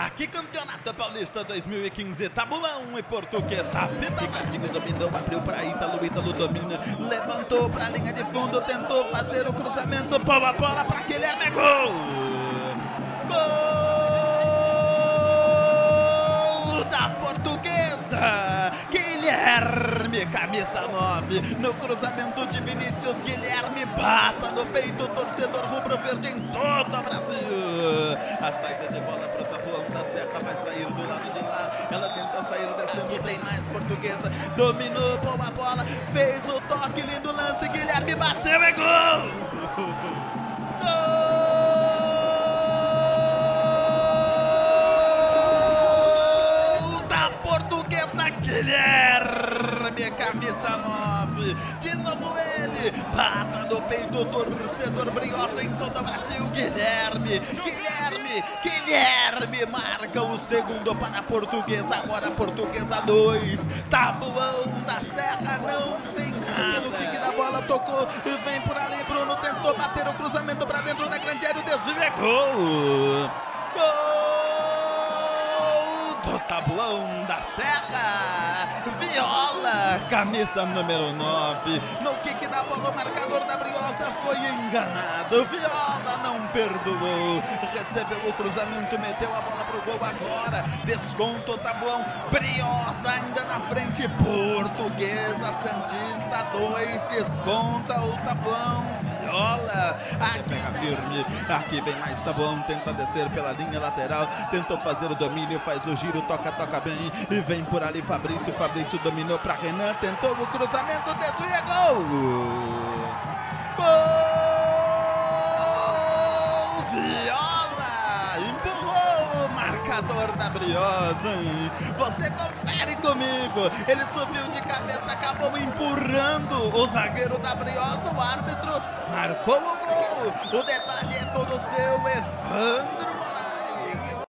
Aqui, Campeonato Paulista 2015, Tabulão e Português. Apita, Marquinho dominou, abriu para Ítalo, Ítalo domina, levantou para a linha de fundo, tentou fazer o cruzamento, bola a bola para Guilherme, gol! Gol da Portuguesa! Guilherme, camisa 9, no cruzamento de Vinícius Guilherme, bata no peito, torcedor rubro-verde em todo o Brasil. A saída de bola Ela tenta sair descendo, tem mais portuguesa. Dominou, boa bola, fez o toque, lindo lance. Guilherme bateu, é gol! Gol da portuguesa Guilherme, camisa 9. De novo ele, bata no peito, torcedor briosa em todo o Brasil. Guilherme, Guilherme, Guilherme marca o segundo para a portuguesa. Agora a portuguesa 2. Tabuão da Serra não tem nada. O kick da bola tocou, vem por ali. Bruno tentou bater o cruzamento para dentro da grande área. O desvio é gol. Gol do Tabuão da Serra. Viola, camisa número 9. No kick da bola, o marcador da Briosa foi enganado. Viola não perdoou. Recebeu o cruzamento, meteu a bola pro gol agora. Desconto Tabuão. Briosa ainda na frente. Portuguesa Santista 2. Desconta o Tabuão. Viola. Aqui firme. Aqui vem mais Tabuão. Tenta descer pela linha lateral. Tentou fazer o domínio. Faz o giro. Toca, toca bem. E vem por ali Fabrício. Fabrício dominou para Renan. Tentou o cruzamento. Desvia. Gol. Marcador da Briosa. Você confere comigo. Ele subiu de cabeça. Acabou empurrando o zagueiro da Briosa. O árbitro marcou o gol. O detalhe é todo seu. Evandro